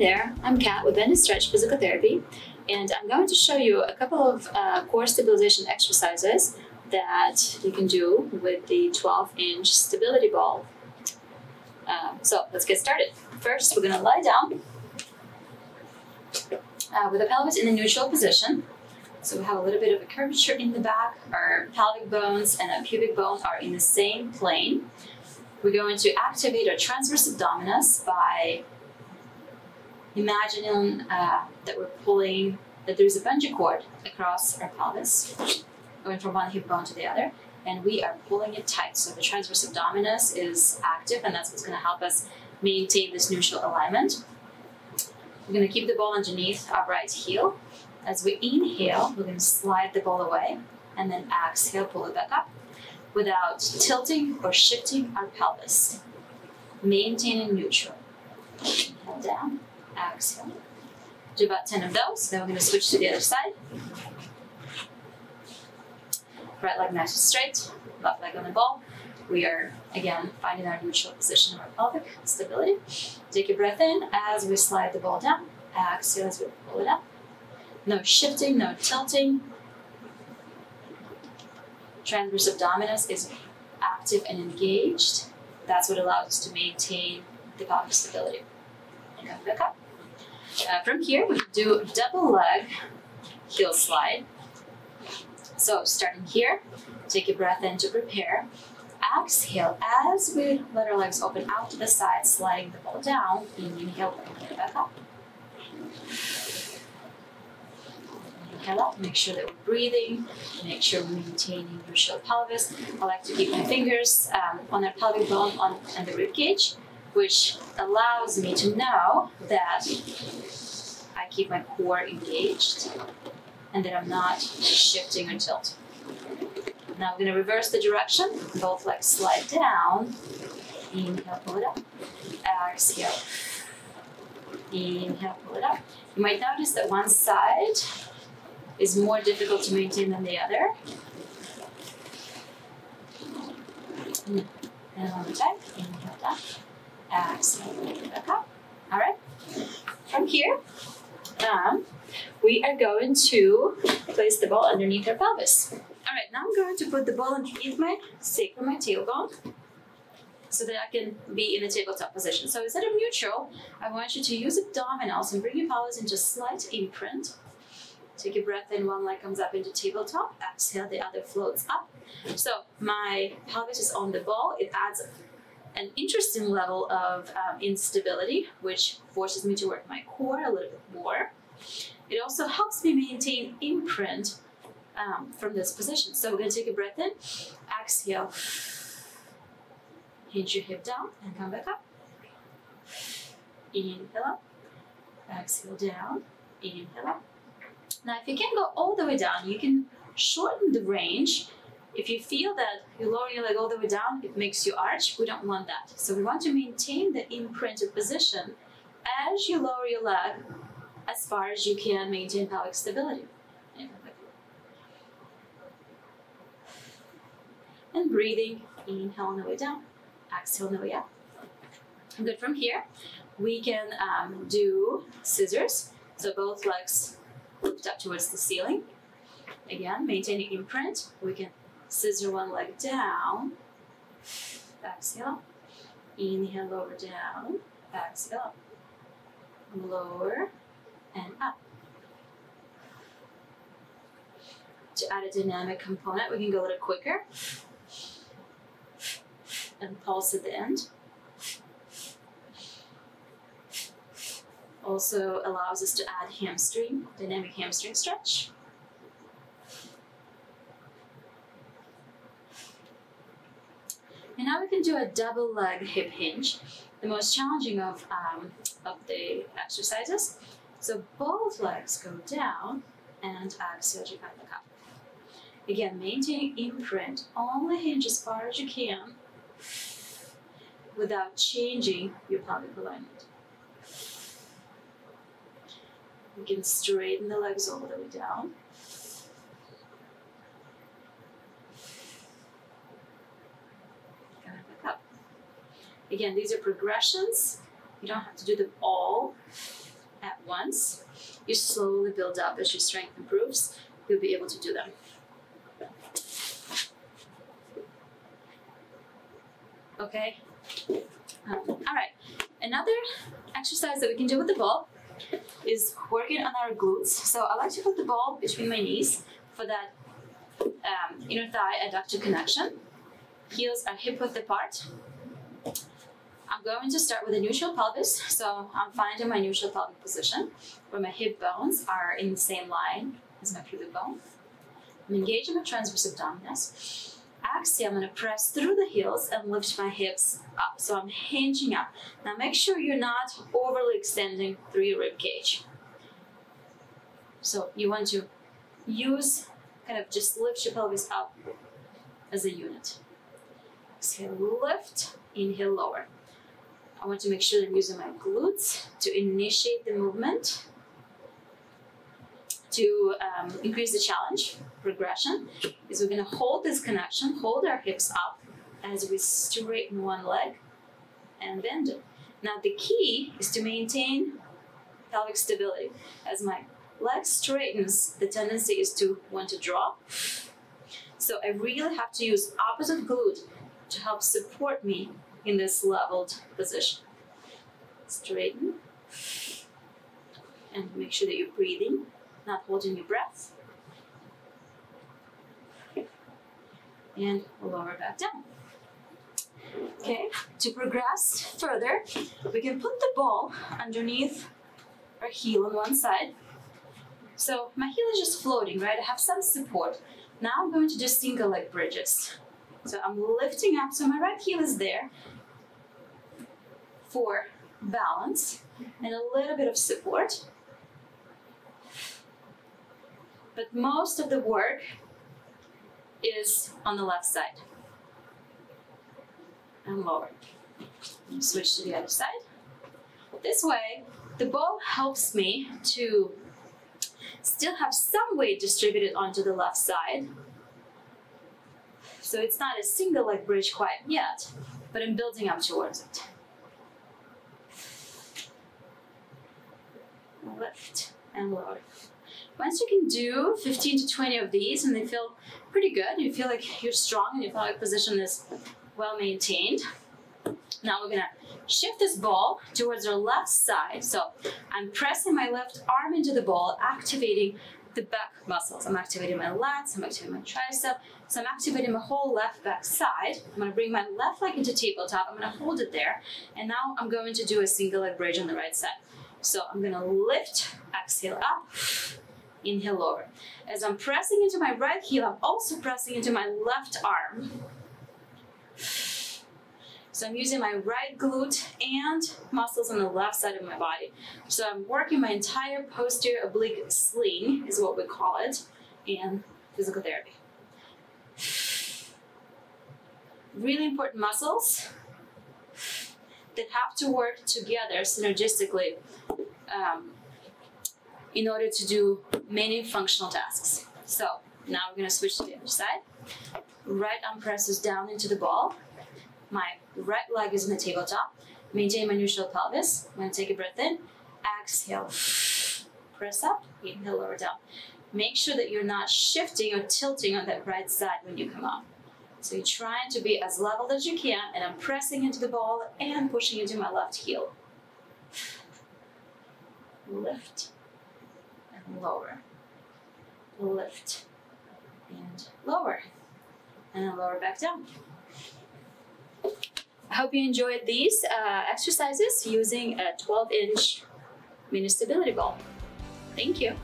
there, I'm Kat with Bend Stretch Physical Therapy, and I'm going to show you a couple of uh, core stabilization exercises that you can do with the 12 inch stability ball. Uh, so let's get started. First, we're going to lie down uh, with the pelvis in a neutral position. So we have a little bit of a curvature in the back. Our pelvic bones and our pubic bone are in the same plane. We're going to activate our transverse abdominis by imagining uh, that we're pulling, that there's a bungee cord across our pelvis, going from one hip bone to the other, and we are pulling it tight. So the transverse abdominis is active, and that's what's going to help us maintain this neutral alignment. We're going to keep the ball underneath our right heel. As we inhale, we're going to slide the ball away, and then exhale, pull it back up without tilting or shifting our pelvis. Maintaining neutral. Inhale down, exhale. Do about 10 of those. Then we're going to switch to the other side. Right leg nice and straight, left leg on the ball. We are, again, finding our neutral position of our pelvic stability. Take a breath in as we slide the ball down. Exhale as we pull it up. No shifting, no tilting. Transverse abdominis is active and engaged. That's what allows us to maintain the pelvic stability. And come back up. Uh, from here, we do double leg heel slide. So starting here, take a breath in to prepare. Exhale as we let our legs open out to the side, sliding the ball down. Inhale, bring it back up. Inhale up, make sure that we're breathing, make sure we're maintaining neutral pelvis. I like to keep my fingers um, on the pelvic bone on, on the rib cage, which allows me to know that I keep my core engaged and that I'm not shifting or tilting. Now I'm going to reverse the direction. Both legs slide down. Inhale, pull it up. Exhale. Inhale, pull it up. You might notice that one side is more difficult to maintain than the other. And one more time. Inhale. Exhale, back up. All right. From here, um, we are going to place the ball underneath our pelvis. All right, now I'm going to put the ball underneath my sacrum, my tailbone, so that I can be in the tabletop position. So instead of neutral, I want you to use abdominals and bring your pelvis into slight imprint. Take a breath in, one leg comes up into tabletop, exhale, the other floats up. So my pelvis is on the ball, it adds an interesting level of um, instability, which forces me to work my core a little bit more. It also helps me maintain imprint um, from this position. So we're going to take a breath in, exhale, hinge your hip down and come back up. Inhale up, exhale down, inhale up. Now if you can go all the way down, you can shorten the range. If you feel that you lower your leg all the way down, it makes you arch. We don't want that. So we want to maintain the imprinted position as you lower your leg as far as you can maintain pelvic stability. And breathing, inhale on the way down, exhale on the way up. Good from here, we can um, do scissors. So both legs lift up towards the ceiling. Again, maintaining imprint, we can scissor one leg down, exhale, inhale, lower down, exhale, lower, and up. To add a dynamic component, we can go a little quicker and pulse at the end. Also allows us to add hamstring, dynamic hamstring stretch. Can do a double leg hip hinge, the most challenging of, um, of the exercises. So both legs go down and exhale to come back up. Again, maintain imprint on the hinge as far as you can without changing your pelvic alignment. You can straighten the legs all the way down. Back up. Again, these are progressions. You don't have to do them all at once. You slowly build up as your strength improves, you'll be able to do them. Okay? Um, all right. Another exercise that we can do with the ball is working on our glutes. So I like to put the ball between my knees for that um, inner thigh adductor connection. Heels are hip width apart. I'm going to start with a neutral pelvis. So I'm finding my neutral pelvic position where my hip bones are in the same line as my pubic bone. I'm engaging my transverse abdominis. Exhale, I'm going to press through the heels and lift my hips up. So I'm hinging up. Now make sure you're not overly extending through your rib cage. So you want to use kind of just lift your pelvis up as a unit. Exhale, lift, inhale, lower. I want to make sure that I'm using my glutes to initiate the movement to um, increase the challenge progression is we're going to hold this connection, hold our hips up as we straighten one leg and bend it. Now the key is to maintain pelvic stability. As my leg straightens, the tendency is to want to drop. So I really have to use opposite glute to help support me in this leveled position. Straighten and make sure that you're breathing, not holding your breath. And lower back down. Okay, to progress further, we can put the ball underneath our heel on one side. So my heel is just floating, right? I have some support. Now I'm going to do single leg bridges. So I'm lifting up, so my right heel is there for balance and a little bit of support. But most of the work is on the left side and lower. Switch to the other side. This way, the ball helps me to still have some weight distributed onto the left side. So it's not a single leg bridge quite yet, but I'm building up towards it. Lift and lower. Once you can do 15 to 20 of these and they feel pretty good, you feel like you're strong and your pelvic position is well maintained. Now we're gonna shift this ball towards our left side. So I'm pressing my left arm into the ball, activating the back muscles. I'm activating my lats, I'm activating my tricep. So I'm activating my whole left back side. I'm gonna bring my left leg into tabletop. I'm gonna hold it there. And now I'm going to do a single leg bridge on the right side. So I'm gonna lift, exhale up, inhale lower. As I'm pressing into my right heel, I'm also pressing into my left arm. So I'm using my right glute and muscles on the left side of my body. So I'm working my entire posterior oblique sling, is what we call it, in physical therapy. Really important muscles that have to work together synergistically um, in order to do many functional tasks. So now we're gonna switch to the other side. Right arm presses down into the ball. My right leg is on the tabletop. Maintain my neutral pelvis. I'm gonna take a breath in. Exhale. Press up, inhale, lower down. Make sure that you're not shifting or tilting on that right side when you come up. So you're trying to be as level as you can, and I'm pressing into the ball and pushing into my left heel. Lift and lower. Lift and lower. And then lower back down. I hope you enjoyed these uh, exercises using a 12 inch mini stability ball. Thank you.